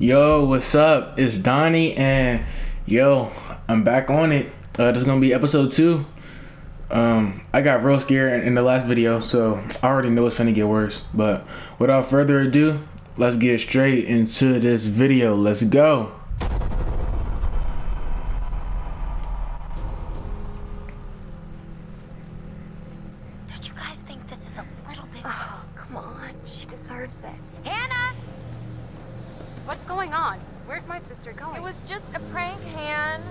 Yo, what's up? It's Donnie, and yo, I'm back on it. Uh, this is gonna be episode two. Um, I got real scared in, in the last video, so I already know it's finna get worse. But without further ado, let's get straight into this video. Let's go. Don't you guys think this is a little bit... Oh, come on. She deserves it. Hannah! What's going on? Where's my sister going? It was just a prank, Han.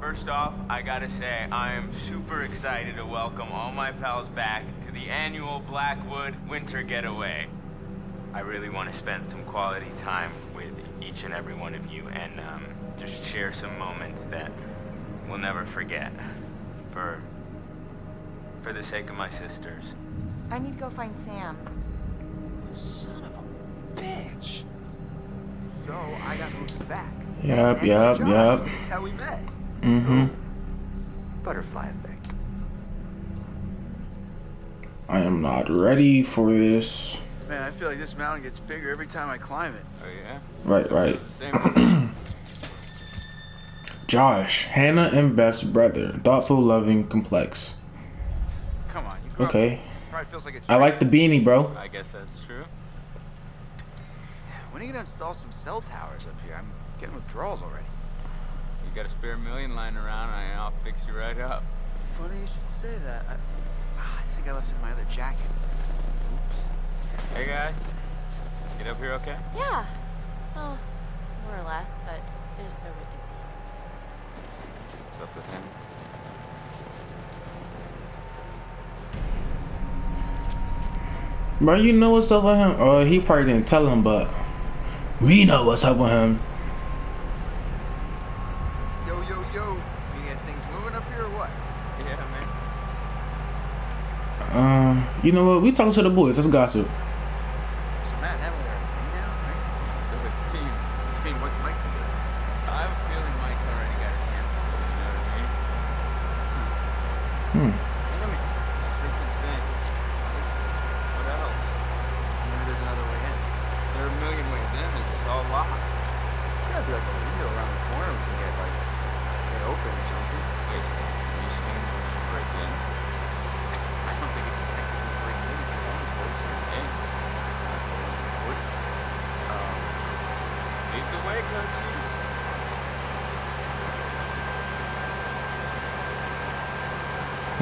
First off, I gotta say, I am super excited to welcome all my pals back to the annual Blackwood Winter Getaway. I really want to spend some quality time with each and every one of you and um, just share some moments that we'll never forget. For, for the sake of my sisters. I need to go find Sam. Son of a bitch. So I got moved back. Yup, That's yup, our yup. job. That's how we met. Mm-hmm. Butterfly effect. I am not ready for this. Man, I feel like this mountain gets bigger every time I climb it. Oh yeah? Right, right. Same Josh, Hannah and Beth's brother. Thoughtful, loving, complex. Come on, you Okay. Probably feels like a I like the beanie, bro. I guess that's true. When are you gonna install some cell towers up here? I'm getting withdrawals already. You got a spare million lying around, and I'll fix you right up. Funny you should say that. I, Ah, I think I left it in my other jacket. Oops. Hey guys, get up here okay? Yeah. Well, more or less, but it is so good to see you. What's up with him? Bro, you know what's up with him? Or he probably didn't tell him, but we know what's up with him. Yo, yo, yo. We got things moving up here or what? Yeah, man. Uh, you know what? We talking to the boys. Let's gossip. So Matt and Emily are a thing now, right? So it seems. I mean, what's Mike think of that? I have a feeling Mike's already got his hands full, you know what I mean? Hmm. Damn it. It's a freaking thing. It's a waste. What else? Maybe there's another way in. There are a million ways in, they're just all locked. There's gotta be like a window around the corner we can get like get open or something. Wait a second. Are you saying we should break in? I don't think it's technically breaking in if you own the place or Hey. Not really important. Um, lead the way, coaches.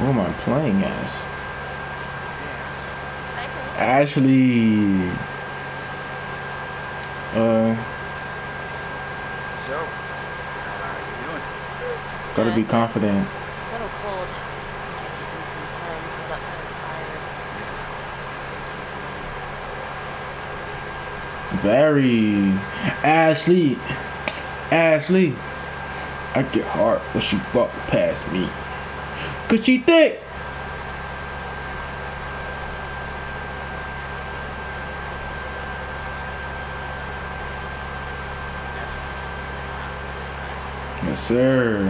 Who am I playing as? Yeah. Ashley. Uh, So, how are you doing? gotta be confident. A little cold. I think keeping some time curled up by the fire. Yeah, it does seem pretty nice. Very. Ashley. Ashley. I get hard when she walk past me. Cause she thick. Yes, sir.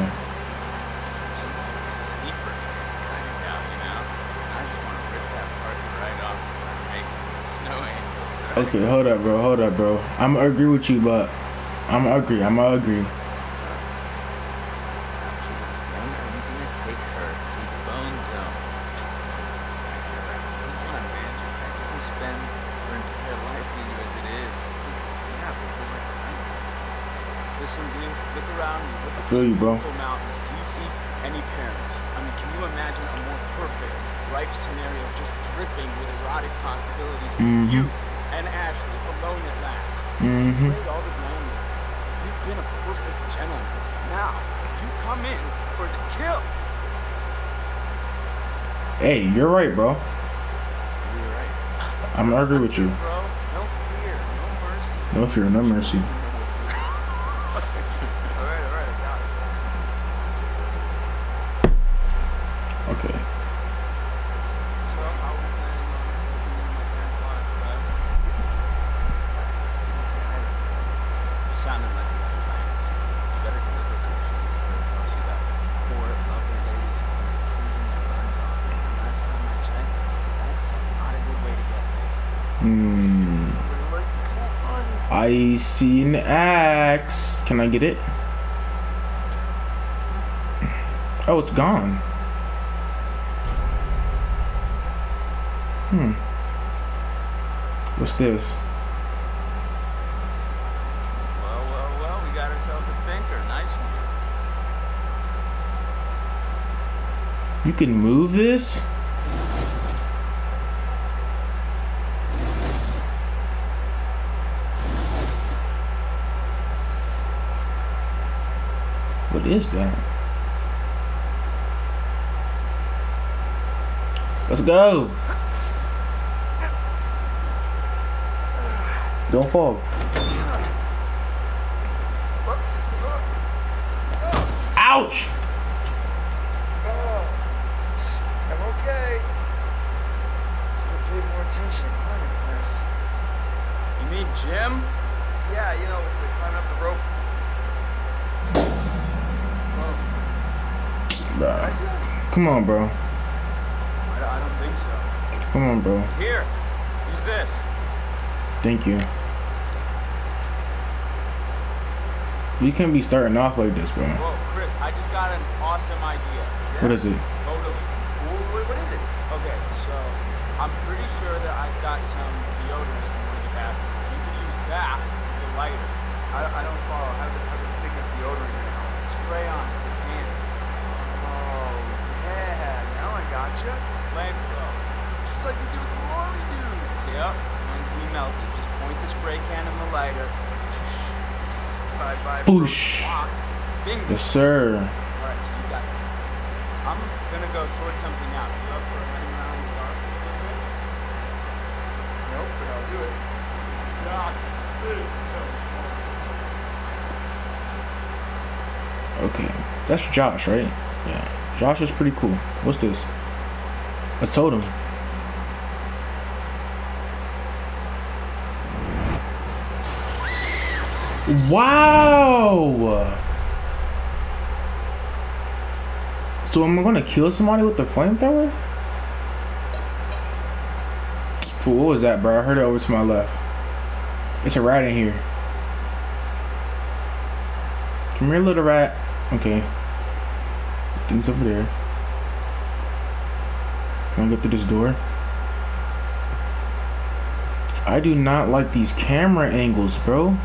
She's like a sleeper kind of gal, you know? I just want to rip that party right off and make some snow angels. Right? Okay, hold up, bro. Hold up, bro. I'm gonna agree with you, but I'm gonna agree. I'm gonna agree. Absolutely. When are you gonna take her to the bone zone? Come on, man. She practically spends her entire life with you as it is. Yeah, but we're like friends. Listen, dude, look around you. Look at Feel you, bro. mountains. Do you see any parents? I mean, can you imagine a more perfect, ripe scenario just dripping with erotic possibilities? Mhm. You and Ashley alone at last. Mm-hmm. Played all the groundwork. You've been a perfect gentleman. Now, you come in for the kill. Hey, you're right, bro. You're right. I'm gonna agree with you. Bro, no fear, no mercy. No fear, no mercy. All right, all right, I got it. Okay. So, how are we planning on looking into my parents' lives, Brad? You sounded like you were planning to. You better deliver cookies, or else you got four Hmm. Somebody likes cool buns. I see an axe. Can I get it? Oh, it's gone. Hmm. What's this? Well, well, well, we got ourselves a thinker. Nice one. You can move this? What is that? Let's go. Don't fall. Ouch! Oh, I'm okay. Should have paid more attention in climbing class. You mean gym? Yeah, you know, they climb up the rope. Bruh. Come on, bro. I, I don't think so. Come on, bro. Here, use this. Thank you. You can't be starting off like this, bro. Whoa, Chris, I just got an awesome idea. What is it? Totally. What, is it? Okay, so I'm pretty sure that I've got some deodorant in one of the bathrooms. You can use that, the lighter. I, I don't follow. How's it, how's a stick of deodorant now? Spray on. It's a can. Oh, yeah. Now I gotcha. Flamethrower. Just like we do with the Rory dudes. Yep. Once we melt it, just point the spray can in the lighter. Bye bye. Boosh. Lock. Bingo. Yes, sir. Alright, so you got this. I'm gonna go sort something out. You up for running around the dark a little bit? Nope, but I'll do it. Okay. That's Josh, right? Yeah. Josh is pretty cool. What's this? A totem. Wow! So am I gonna kill somebody with the flamethrower? Fool, what was that, bro? I heard it over to my left. It's a rat in here. Come here, little rat. Okay. Things over there. I get through this door? I do not like these camera angles, bro.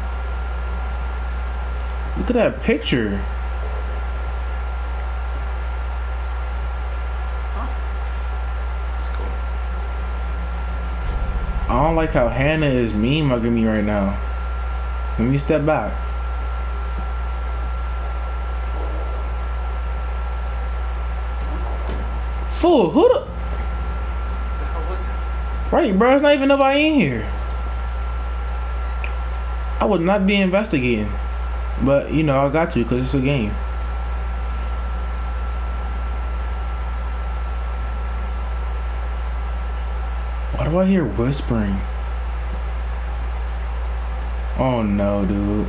Look at that picture. It's cool. I don't like how Hannah is mean mugging me right now. Let me step back. Fool, who the The hell was it? Right, bro, it's not even nobody in here. I would not be investigating. But, you know, I got to because it's a game. Why do I hear whispering? Oh no, dude.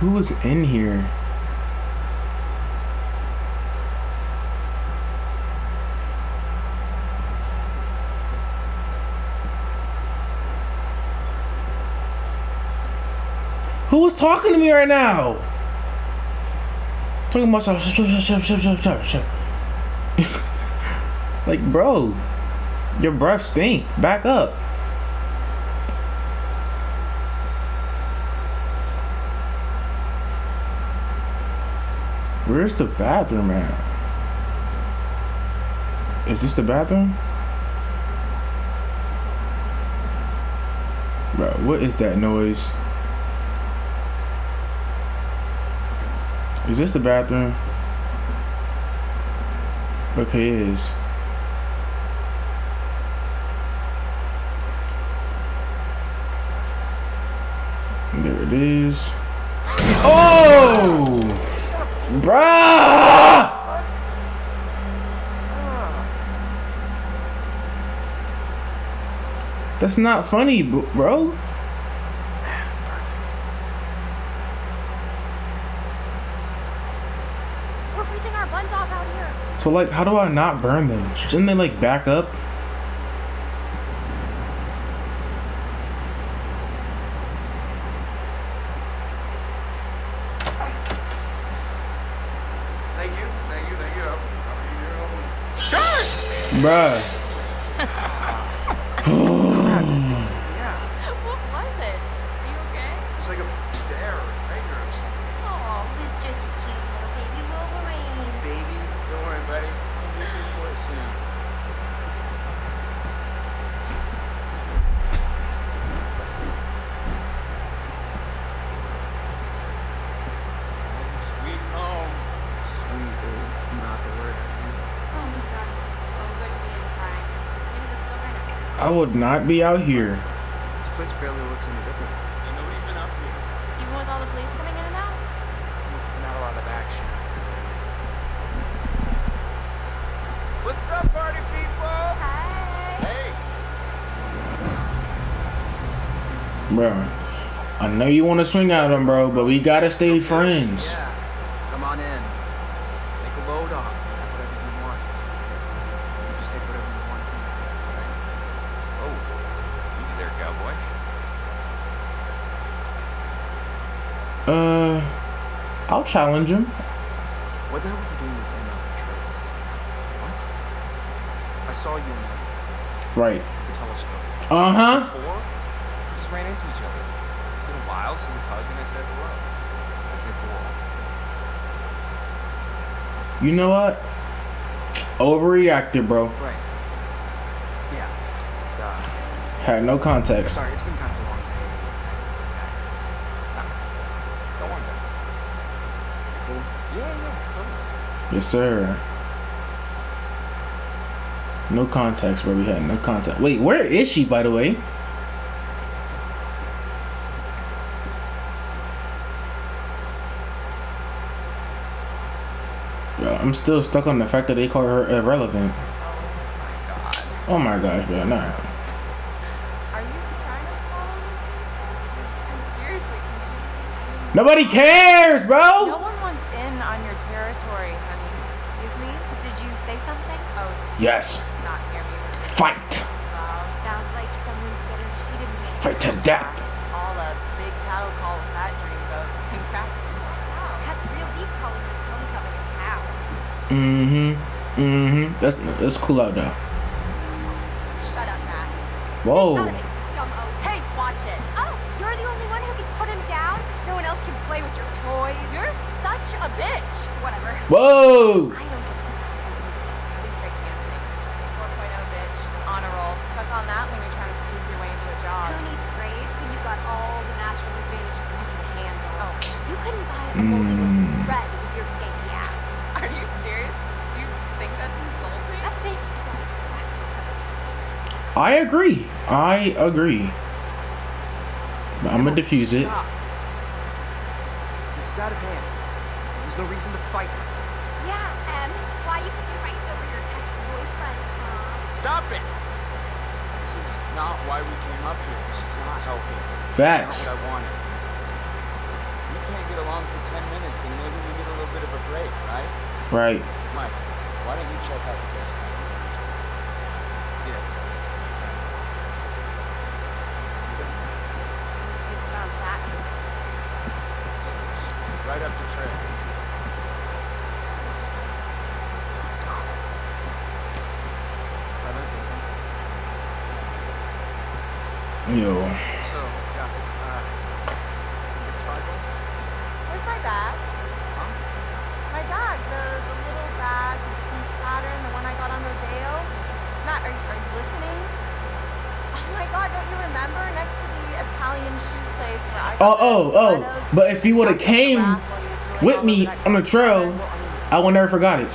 Who was in here? Who was talking to me right now? Talking about like, bro, your breath stink. Back up. Where's the bathroom at? Is this the bathroom? Bro, what is that noise? Is this the bathroom? Okay, it is. There it is. Oh! Bruh! That's not funny, bro. perfect. We're freezing our buns off out here. So like, how do I not burn them? Shouldn't they like back up? Thank you, thank you, thank you. I'll, I'll be here. Bruh. Yeah, What was it? Are you okay? it's like a bear or a tiger or something. Oh, It was just a cute little baby Wolverine. Baby. Don't worry, buddy. You'll be a boy soon. Sweet home. Sweet is not the word I use. oh my gosh, it's so good to be inside. Maybe it's still kind of. I would not be out here. This place barely looks any different. Ain't nobody been up here. Even with all the police coming in and out? Not a lot of action. What's up, party people? Hey. Hey. Bruh. I know you want to swing at them, bro, but we gotta stay friends. Yeah. Come on in. Take a load off. Have whatever you want. You just take whatever you want here. Right? Oh, easy there, cowboy. Uh, I'll challenge him. What the hell were you doing with him on the trail? What? I saw you in the, Right. the telescope. Uh huh. Before, we just ran into each other. It's Been a while, so we hugged and I said hello. Against the wall. You know what? Overreacted, bro. Right. Yeah. Uh, Had no context. sorry, it's been kind of a long day. Don't worry about it. Cool. Yeah, yeah, totally. Yes, sir. No contacts, bro. We had no contact. Wait, where is she, by the way? Bro, I'm still stuck on the fact that they call her irrelevant. Oh my gosh, oh bro. Nah. Are you trying to swallow this I'm seriously confused. Nobody cares, bro. one wants in on your territory, honey. Excuse me? Did you say something? Oh, did you Yes. not hear me? when you Fight. said loud? Sounds like someone's bitter she didn't make Fight to death. All a big cattle call with that dreamboat. Congrats on that. Wow. That's real deep calling this homecoming a cow. Mm-hmm. Mm-hmm. That's that's cool out though. Shut up, Matt. Whoa. Stay out of it, you dumb oaf. Hey, watch it. Oh, you're the only one who can put him down? No one else can play with your toys? You're such a bitch. Whatever. Whoa. I agree. I agree. But I'm gonna defuse it. This is out of hand. There's no reason to fight like this. Yeah, Em. Why you picking fights over your ex-boyfriend, huh? Stop it! This is not why we came up here. This is not helping. Facts. It's not what I wanted. We can't get along for 10 minutes and maybe we get a little bit of a break, right? Right. Mike, why don't you check out the best guy around here? Yeah. It's about that. Right up the trail. I like it. Yo. So, Jack, uh, the big? Where's my bag? Huh? My bag, the, the little bag, pink pattern, the one I got on Rodeo. Matt, are you, are you listening? Oh my god, don't you remember? Next to the Italian shoe place where I Oh, got oh, oh. But if he would have back in the came rack while he was doing with me on the trail, I I would never forgot it.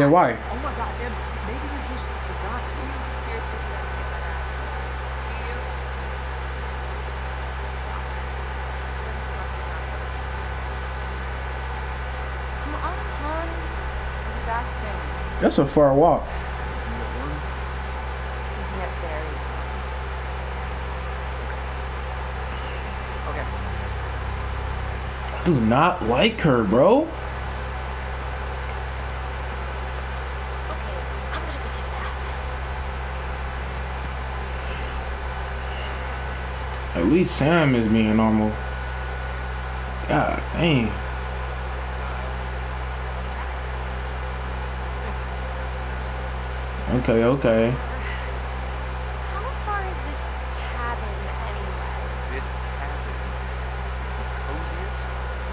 Yeah, why? Oh my God, Em, maybe you just forgot. Do you seriously forgot? Do you? Come on, hon. I'll be back soon. That's a far walk. You. Okay. Do not like her, bro. Least Sam is being normal. God dang. Okay, okay. How far is this cabin anyway? This cabin is the coziest,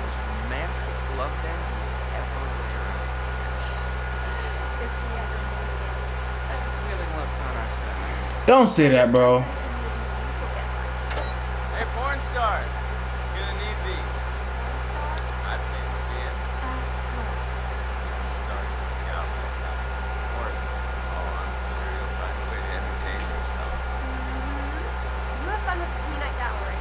most romantic love den you will ever lay eyes on. If we ever make it. That feeling looks on our side. Don't say that, bro. Maybe you will get lucky. Hey, porn stars. Gonna need these. Star? I've been seeing. Uh, gross. Sorry. Yeah, I'll take that. Of course. Oh, I'm sure you'll find a way to entertain yourself. You have fun with the peanut gallery.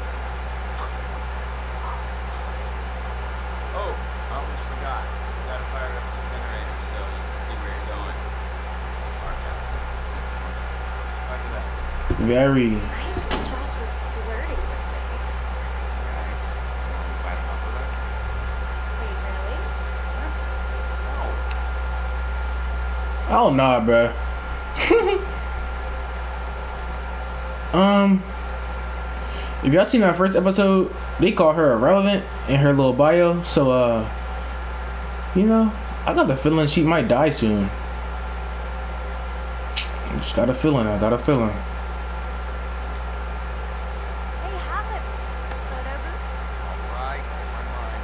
Oh, I almost forgot. Gotta fire up the generator so you can see where you're going. Just park out. Roger that. Very. Josh was flirting with me. Okay. You want to invite him up with us? Wait, really? What? No. Oh nah, bruh. um, if y'all seen that first episode, they call her irrelevant in her little bio. So, uh, you know, I got the feeling she might die soon. I just got a feeling. I got a feeling. Hey, Halips. Photo booth? All right. In my mind.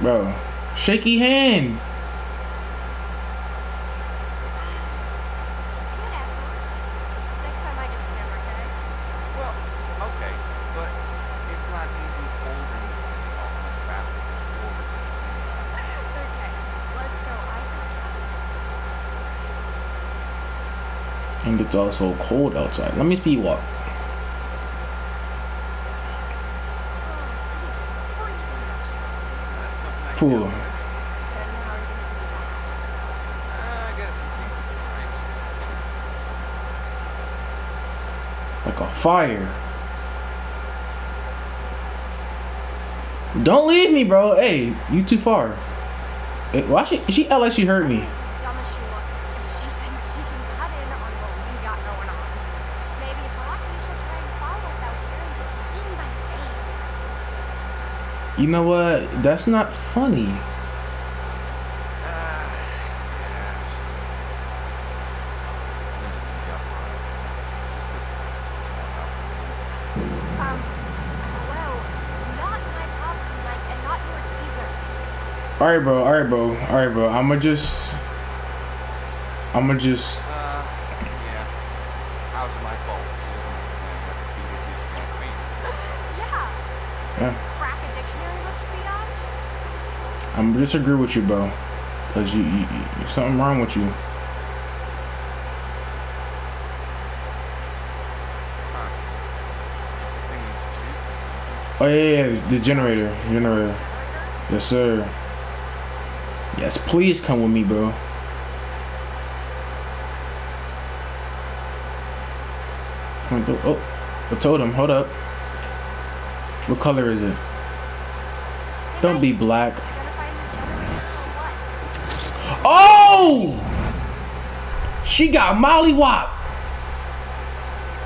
Bro, shaky hand. Good effort. Next time I get the camera, okay? Well, okay, but it's not easy holding the thing all the way backwards and forward at the same time. okay, let's go. I got And it's not easy holding a rabbit pull with some. Okay, let's go. I think it's also cold outside. Let me speed walk. Oh, it is freezing out here. That's something I can Fool. deal with. Then how are you gonna do that? Uh, I got a few things in mind. Like a fire. Don't leave me, bro. Hey, you too far. Eh, Why she she act like she hurt me? You know what? That's not looks if she thinks she can cut in on what we got going on. Maybe if we're lucky, she'll try and follow us out here and get eaten by Faye. You know what? That's not funny. Ah, yeah, she's I'm gonna ease up on her. It's just a torn out for me. Um, well, not my problem, Mike, and not yours either. All right, bro. All right, bro. All right, bro. I'ma just. I'ma just. Uh, yeah. How's it my fault? She doesn't understand what the beat of this is queen. Yeah. Yeah. Crack a dictionary book speedage? I'm disagree with you, bro. Cause you, you, you something wrong with you. Huh. Does this thing need to juice or something? Oh yeah, yeah, the generator, generator. Yes, sir. Yes, please come with me, bro. Come on, go- Oh, I told him. Hold up. What color is it? Don't be black. you gonna find the generator or what? Oh! She got Molly Wop.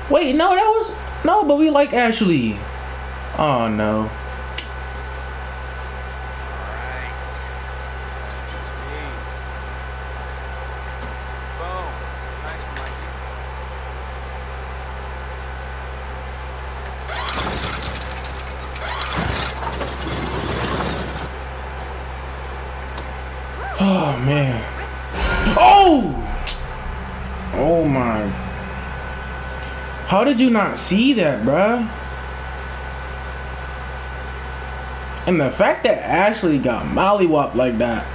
Wait, no, that was no, but we like Ashley. Oh no. Alright. Let's see. Boom. Nice one, Mikey. Oh man. Oh! Oh my. How did you not see that, bruh? And the fact that Ashley got mollywop like that,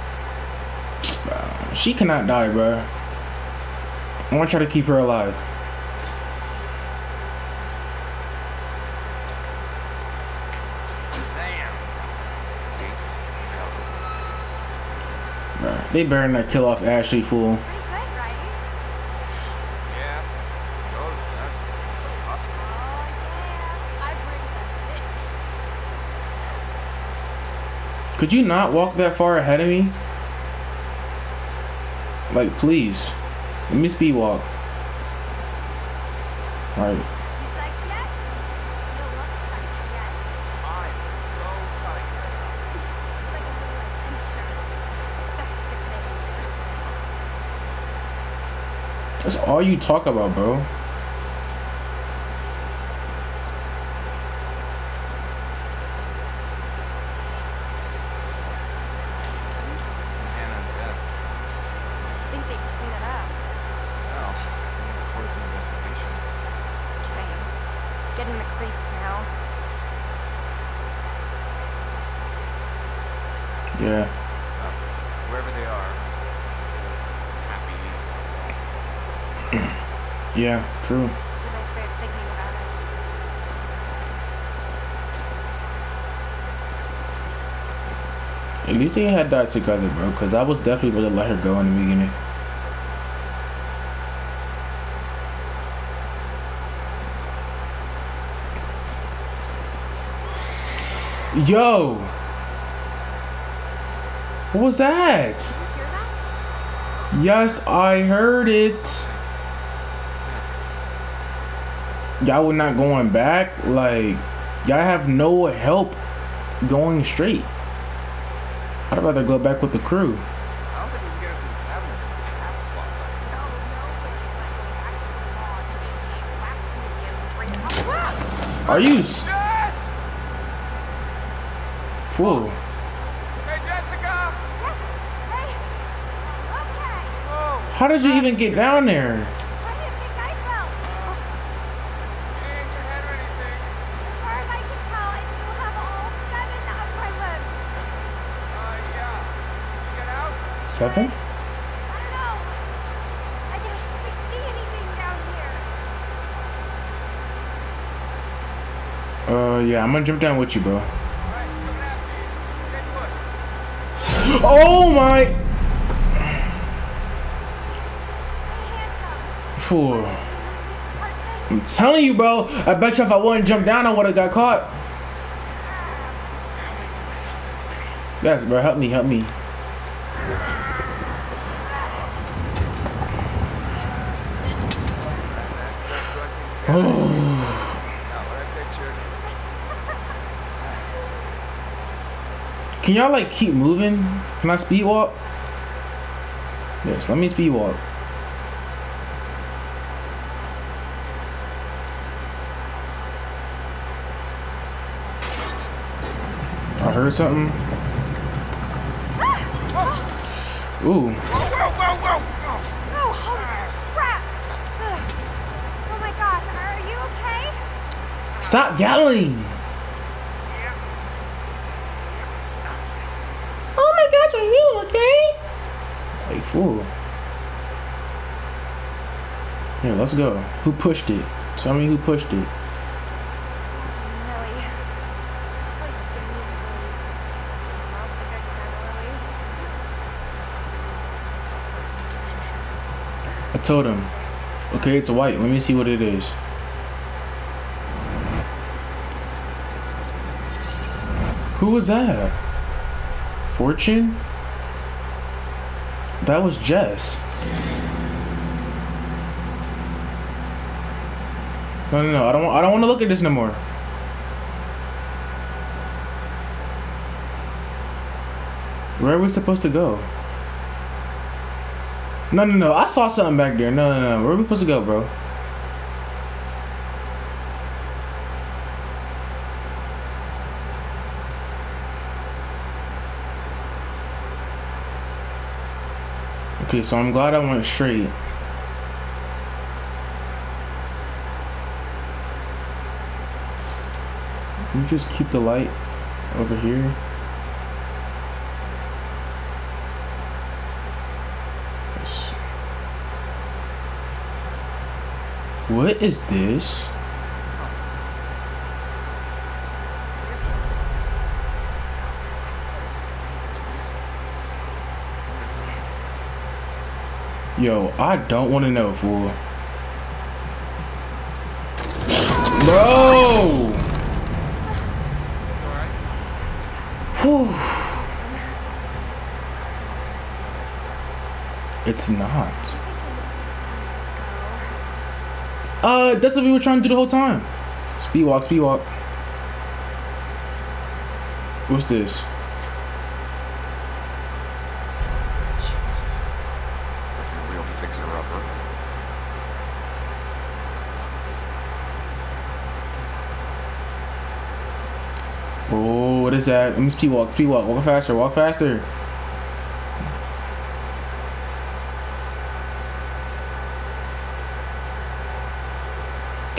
bruh, she cannot die, bruh. I want try to keep her alive. Sam. They better not kill off Ashley, fool. Pretty good, right? Yeah. Totally. That's awesome. Oh, yeah. I bring the Could you not walk that far ahead of me? Like, please. Let me speed walk. Alright. Like, yet? You don't look psyched yet. I'm so psyched right now. It's like a little adventure. Sexcapade. That's all you talk about, bro. Hannah and Beth. Think they'd clean it up. Well, we need to close the investigation. Okay. Getting the creeps now. Yeah. Well, wherever they are, happy. Yeah, true. It's a nice way of thinking about it. At least they had that together, bro. Because I was definitely going to let her go in the beginning. Yo! What was that? Did you hear that? Yes, I heard it. Y'all were not going back? Like, y'all have no help going straight. I'd rather go back with the crew. I don't think we can get up to the cabinet. We have to walk back. No, no way is not going back to the lodge, aka Black Museum, to drink up. Are you s- Jess! fool? Hey, Jessica! Hey, okay. Oh. How did you even get down there? How do you think I felt? You didn't hit your head or anything. As far as I can tell, I still have all seven of my limbs. Uh, yeah. You get out? Seven? Uh, yeah, I'm gonna jump down with you, bro. Oh my! Fool. I'm telling you, bro. I bet you if I wouldn't jump down, I would have got caught. Yes, bro. Help me, help me. Now, Oh. what I pictured. Can y'all like keep moving? Can I speed walk? Yes, let me speed walk. I heard something. Ah, Ooh, Whoa, whoa, whoa, whoa! Oh. Oh, holy crap! Ugh. Oh my gosh, are you okay? stop yelling! Oh my gosh, are you okay? Like fool. Here, let's go. Who pushed it? Tell me who pushed it. Millie. This place stinks of lilies. Smells the good kind of lilies. I told him. Okay, it's white. Let me see what it is. Who was that? Fortune? That was Jess. No, no, no. I don't. I don't want to look at this no more. Where are we supposed to go? No, no, no. I saw something back there. No, no, no. Where are we supposed to go, bro? Okay, so I'm glad I went straight. You just keep the light over here? Yes. What is this? Yo, I don't want to know, fool. Bro! Whew. It's not. Uh, that's what we were trying to do the whole time. Speed walk, speed walk. What's this? Jesus. A real fixer-upper. Oh, what is that? Let me speed walk, speed walk. Walk faster, walk faster.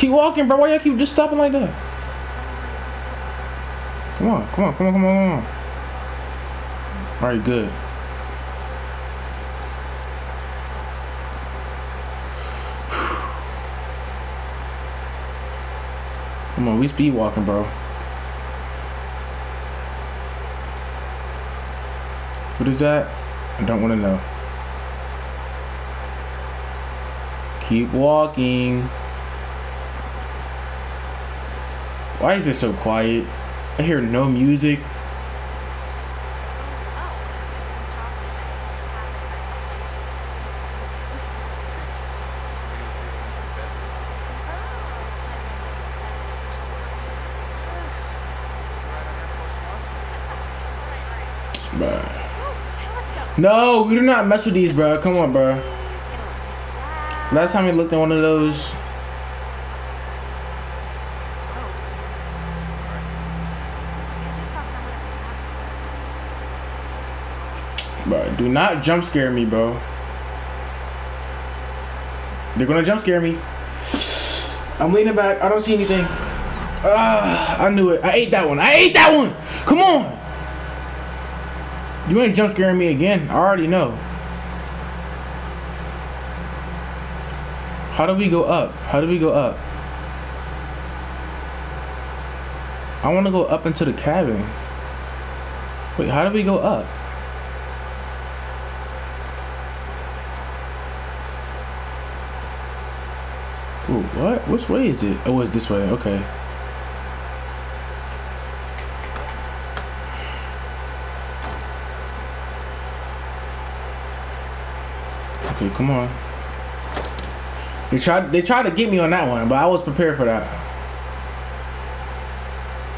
Keep walking, bro. Why y'all keep just stopping like that? Come on, come on, come on, come on, come on. All right, good. Come on, we speed walking, bro. What is that? I don't want to know. Keep walking. Why is it so quiet? I hear no music. No, we do not mess with these, bro. Come on, bro. Last time we looked at one of those, do not jump scare me, bro. They're gonna jump scare me. I'm leaning back. I don't see anything. Ah, I knew it. I ate that one. I ate that one. Come on. You ain't jump scaring me again. I already know. How do we go up? How do we go up? I want to go up into the cabin. Wait, how do we go up? Ooh, what? Which way is it? Oh, it's this way. Okay. Okay, come on. They tried. They tried to get me on that one, but I was prepared for that.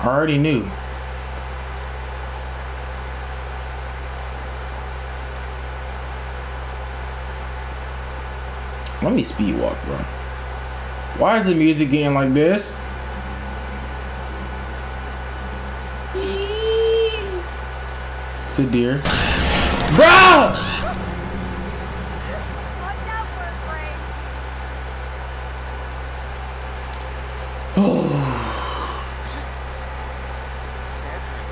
I already knew. Let me speed walk, bro. Why is the music getting like this? It's a deer. Bro! Watch out oh, for it, Frank. It's just... Just answering.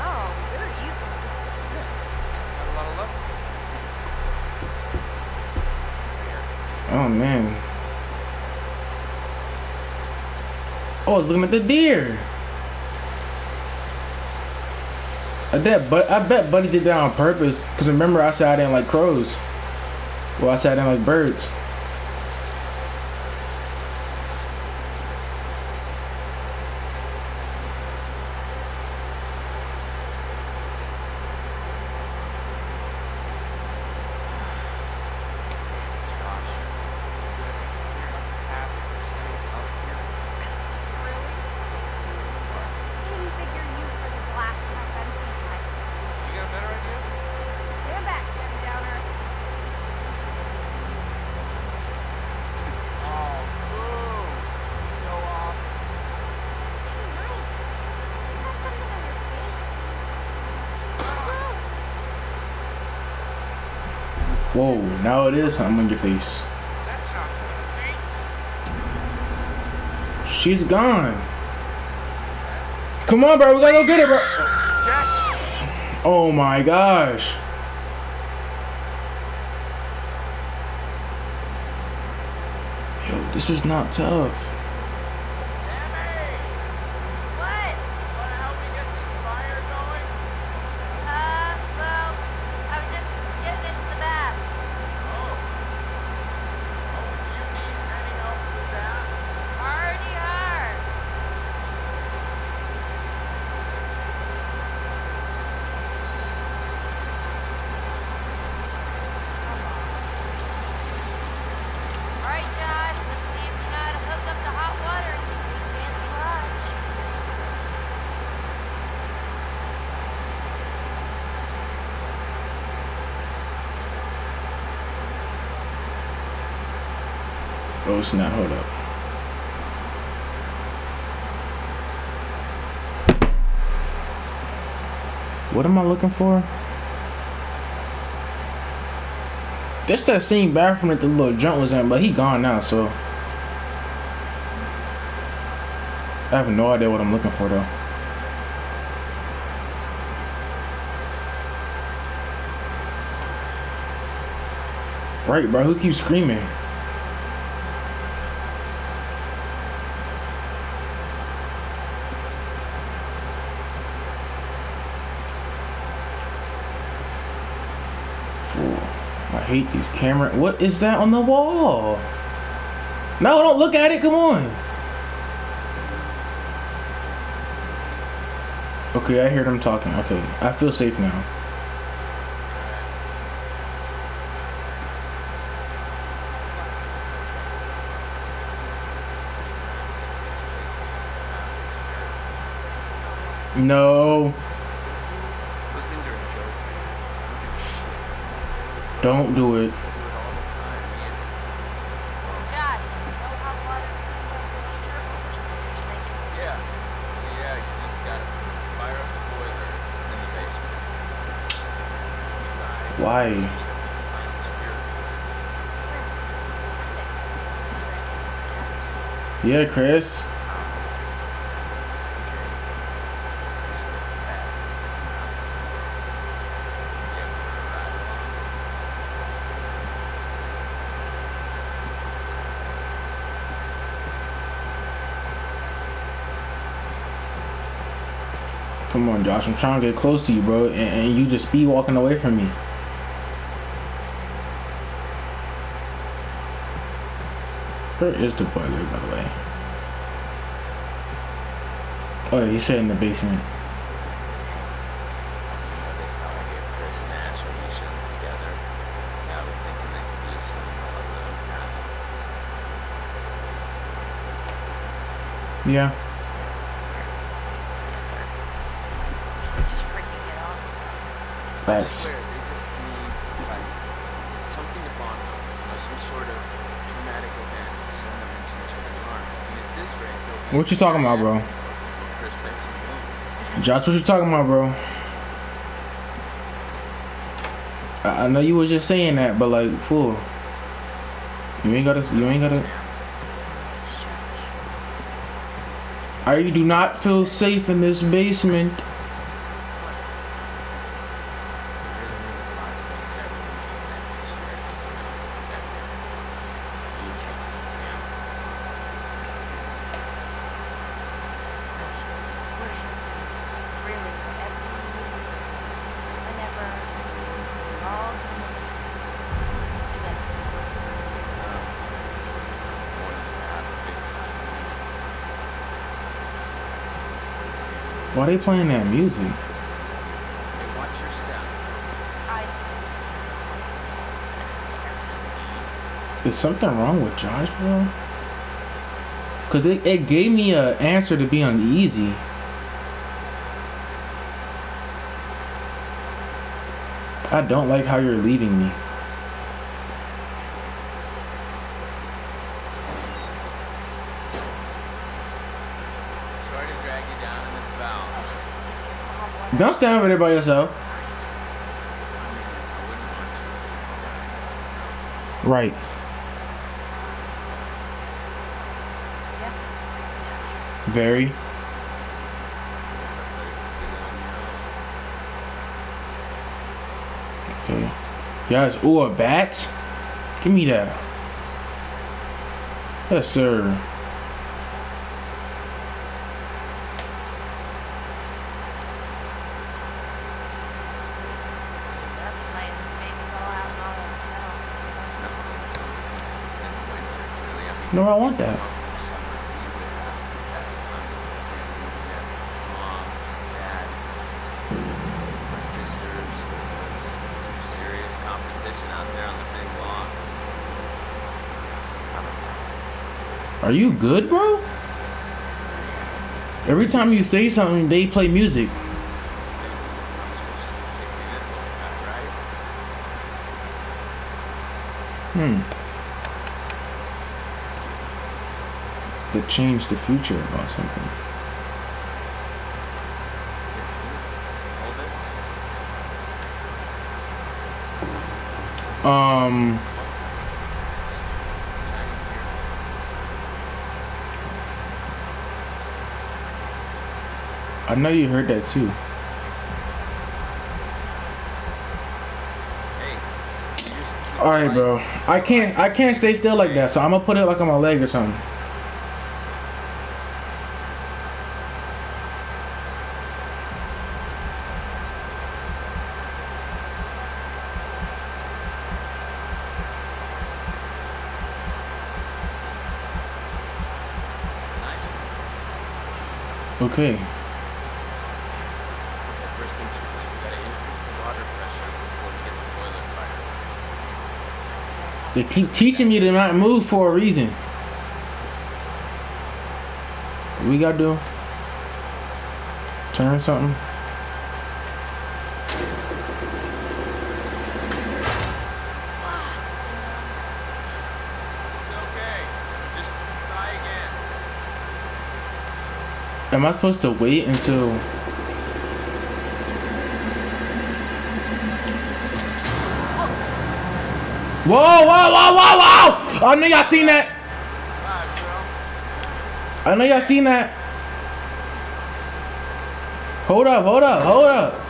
Oh, you're easy. Got a lot of love. Scared. Oh man. Oh, looking at the deer. I bet, but I bet Buddy did that on purpose. Cause remember, I said I didn't like crows. Well, I said I didn't like birds. Josh. You at least clear enough the path for cities up here. Really? Didn't figure you for the glass half empty type. You got a better idea? Stand back, Debbie Downer. Oh, boo! Show off. Hey, Mike. You got something on your face. Whoa, now it is something on your face. That's not doing a thing. She's gone. Come on, bro. We gotta go get her, bro. Oh my gosh. Yo, this is not tough. Emmy! What? Wanna help me get this fire going? Uh, well, I was just getting into the bath. Oh snap! Hold up. What am I looking for? That's that same bathroom that the little jump was in, but he gone now, so I have no idea what I'm looking for though. Right, bro. Who keeps screaming? Fool. I hate these camera. What is that on the wall? No, don't look at it. Come on. Okay, I hear them talking. Okay, I feel safe now. No, the basement. Guys, Why? heat up the final spirit. Yeah, Chris. On, Josh. I'm trying to get close to you, bro, and, and you just speed walking away from me. Where is the boiler, by the way? Oh, he said in the basement. Notice be What you talking about, bro? before Chris breaks a moon. Josh, what you talking about, bro? I, I know you was just saying that, but like, fool. You ain't gotta. You ain't gotta. It's Josh. I do not feel safe in this basement. It really means a lot to me that everyone came back this year. You know, that you came, Sam. Because we're here for you. Really, whatever you need. Whenever. We're all gonna make it through this. Together. Um, I want us to have a big time. Why are they playing that music? Watch your step. I Is something wrong with Josh, bro? Cause it, it gave me a answer to be uneasy. I don't like how you're leaving me. Sorry to drag you down in the foul. Oh, just give me some hot water. Don't stand over there by yourself. Right. Very. Okay. Guys, ooh, a bat? Give me that. Yes, sir. Love playing baseball out in all that snow. No, in the winters, really. I mean, No, I want that. over summer, we would have the best time of the year. Mom, dad, my sisters. There's some serious competition out there on the big lawn. I want that. Are you good, bro? Every time you say something, they play music. I'm supposed to be fixing this old guy, right? Hmm. To change the future about something. Um, I know you heard that too. Hey. All right, bro. I can't. I can't stay still like that. So I'm gonna put it like on my leg or something. Okay. Okay, first things first. We gotta increase the water pressure before we get the boiler fire. They keep teaching me to not move for a reason. What we gotta do? Turn something. It's okay. Just try again. Am I supposed to wait until? Whoa, whoa, whoa, whoa, whoa! I know y'all seen that. I know y'all seen that. Hold up, hold up, hold up.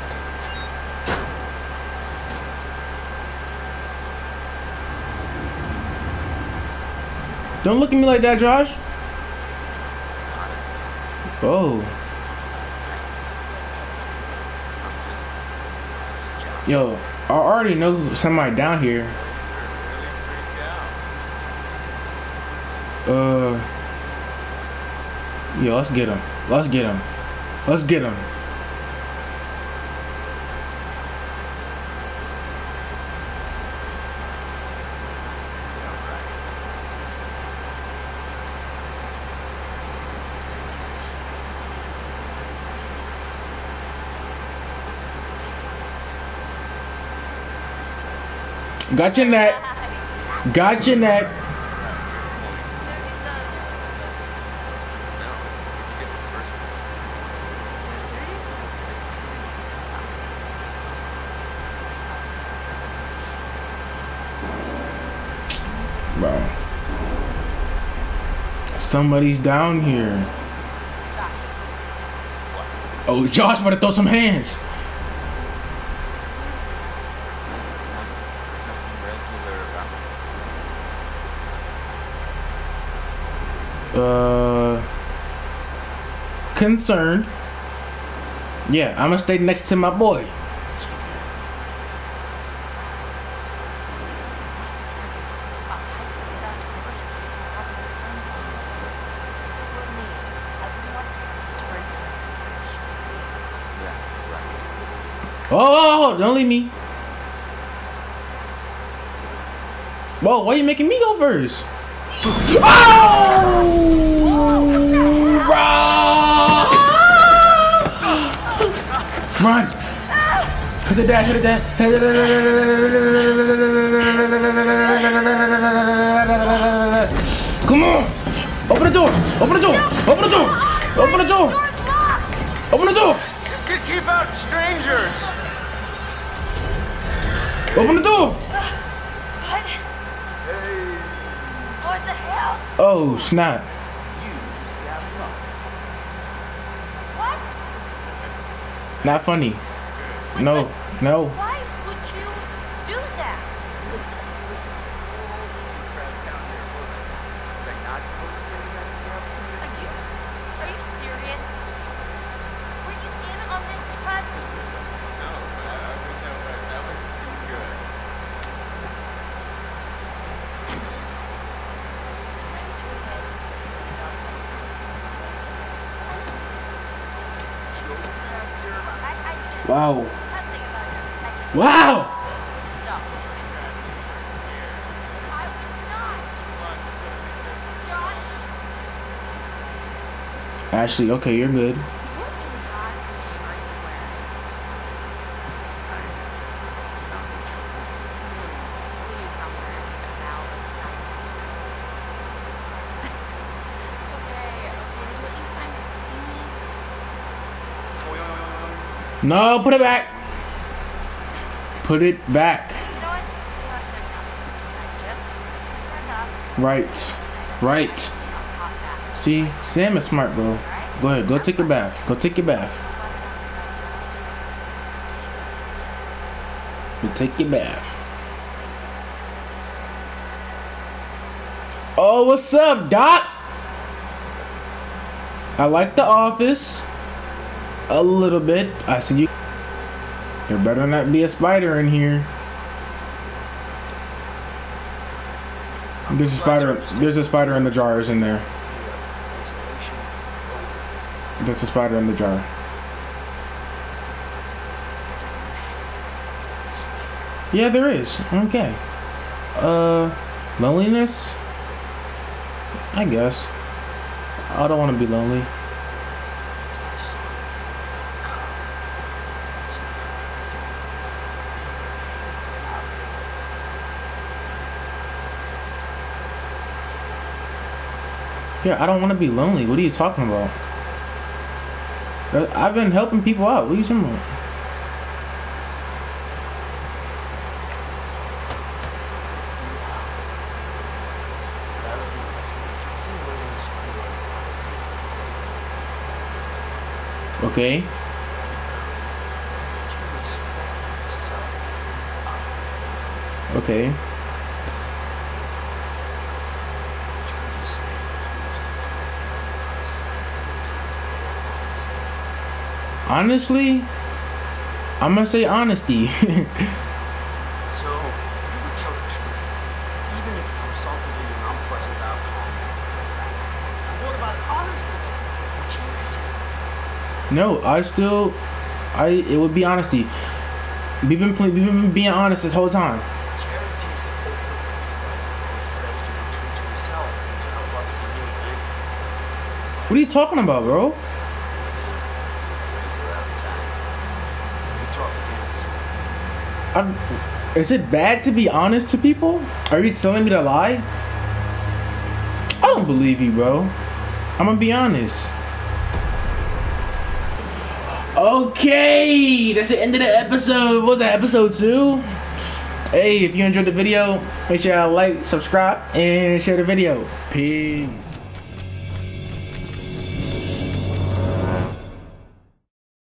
Don't look at me like that, Josh. Yo, I already know somebody down here. Uh, yeah, let's get him. Let's get him. Let's get him. Got your neck. Got your neck. Bro. Somebody's down here. Oh, Josh, better throw some hands. Uh, concerned. Yeah, I'm gonna stay next to my boy. Oh, oh, oh, don't leave me. Whoa, why you making me go first? Oh! Run! Hit the dash, hit the dash. Come on! Open the door! Open the door! Open the door! Open the door! Door's locked! Open the door! To keep out strangers! Open the door! What? What the hell? Oh, snap. You just got. What? Not funny. No, no. Why would you do that? It was all this whole crap down there, wasn't it? Was I not supposed to get in that crap? Are you are you serious? Were you in on this, Cuts? No, I, I wish I was. That was too good. Joe Master. I, I said Wow. nothing about you. I said Wow! Would you stop? I was not. Ashley, okay, you're good. What in God's name are you wearing? Found in trouble. Please tell me you're taking a vow of silence. okay. No, put it back. Put it back. Right. Right. See, Sam is smart, bro. Go ahead, go take your bath. Go take your bath. Go take your bath. Oh, what's up, Doc? I like the office. A little bit. I see you. There better not be a spider in here. There's a spider. There's a spider in the jars in there. There's a spider in the jar. Yeah, there is. Okay. Uh, loneliness? I guess. I don't want to be lonely. Yeah, I don't want to be lonely. What are you talking about? Uh, I've been helping people out. What are you talking about? Okay. Okay. Honestly, I'm gonna say honesty. So, you would tell the truth, even if it resulted in an unpleasant outcome. And what about honesty? Would you no, I still, I it would be honesty. We've been pl- we've been being honest this whole time. Charity's open to I suppose better true to yourself than to help others in need? What are you talking about, bro? We're out of time. We talk again soon. I'm, is it bad to be honest to people? Are you telling me to lie? I don't believe you, bro. I'm gonna be honest. Okay, that's the end of the episode. What was that episode two? Hey, if you enjoyed the video, make sure you like, subscribe, and share the video. Peace.